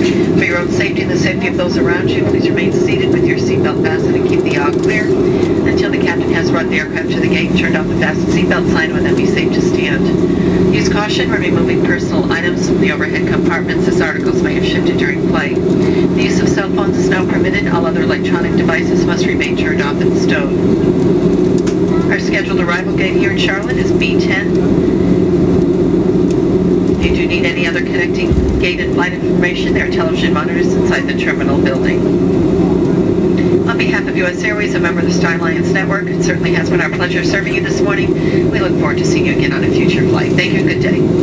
For your own safety and the safety of those around you, please remain seated with your seatbelt fastened and keep the aisle clear until the captain has brought the aircraft to the gate and turned off the fasten seatbelt sign when then be safe to stand. Use caution when removing personal items from the overhead compartments as articles may have shifted during flight. The use of cell phones is now permitted. All other electronic devices must remain turned off and stowed. Our scheduled arrival gate here in Charlotte is B10. Need any other connecting gate and flight information, there are television monitors inside the terminal building. On behalf of U.S. Airways, a member of the Star Alliance Network, it certainly has been our pleasure serving you this morning. We look forward to seeing you again on a future flight. Thank you good day.